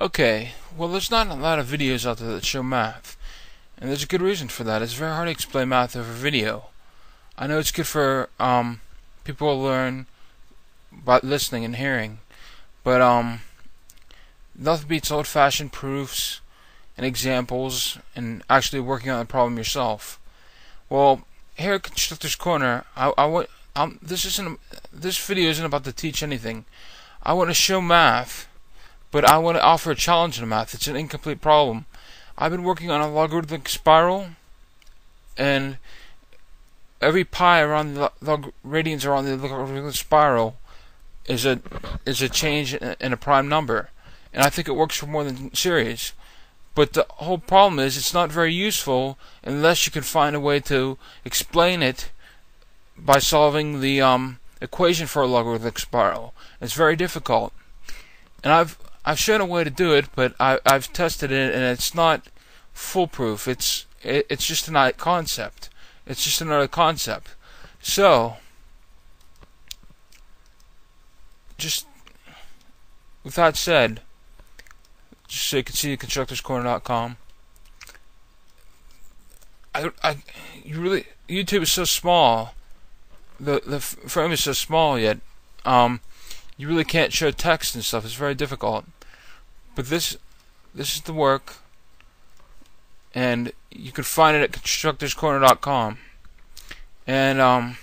Okay, well, there's not a lot of videos out there that show math, and there's a good reason for that. It's very hard to explain math over video. I know it's good for um, people to learn by listening and hearing, but um, nothing beats old-fashioned proofs and examples and actually working on the problem yourself. Well, here at Constructor's Corner, I, I want um, this isn't this video isn't about to teach anything. I want to show math but I want to offer a challenge in math. It's an incomplete problem. I've been working on a logarithmic spiral, and every pi around the log radians around the logarithmic spiral is a is a change in a prime number, and I think it works for more than series. But the whole problem is it's not very useful unless you can find a way to explain it by solving the um, equation for a logarithmic spiral. It's very difficult, and I've I've shown a way to do it, but I, have tested it and it's not foolproof. It's it, it's just another concept. It's just another concept. So, just with that said, just so you can see constructorscorner.com. I, I, you really YouTube is so small. The the frame is so small yet. Um, you really can't show text and stuff. It's very difficult. But this this is the work, and you can find it at constructorscorner.com. And um,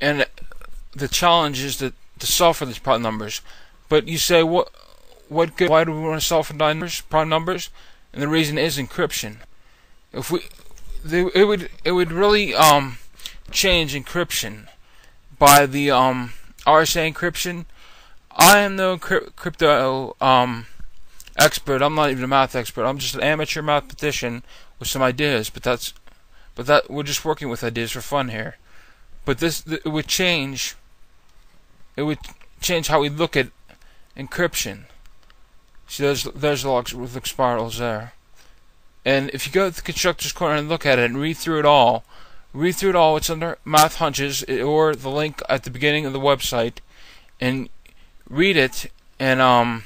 and the challenge is to, to solve for these prime numbers. But you say what what good? Why do we want to solve for numbers, prime numbers? And the reason is encryption. If we it would it would really um change encryption by the um RSA encryption. I am no crypto um expert. I'm not even a math expert. I'm just an amateur mathematician with some ideas. But that's but that we're just working with ideas for fun here. But this it would change. It would change how we look at encryption. See, there's there's logarithmic spirals there. And if you go to the Constructor's Corner and look at it and read through it all, read through it all. It's under Math Hunches or the link at the beginning of the website, and read it, and um,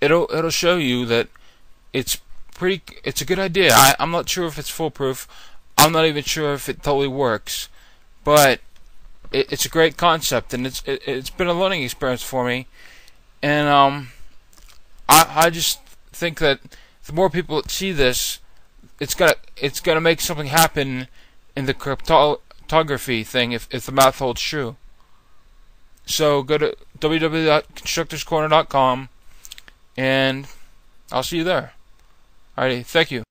it'll it'll show you that it's pretty. It's a good idea. I, I'm not sure if it's foolproof. I'm not even sure if it totally works, but it, it's a great concept, and it's it, it's been a learning experience for me, and um, I I just think that the more people see this, it's gonna it's gonna make something happen in the cryptography thing if if the math holds true. So go to www.constructorscorner.com and I'll see you there. Alrighty, thank you.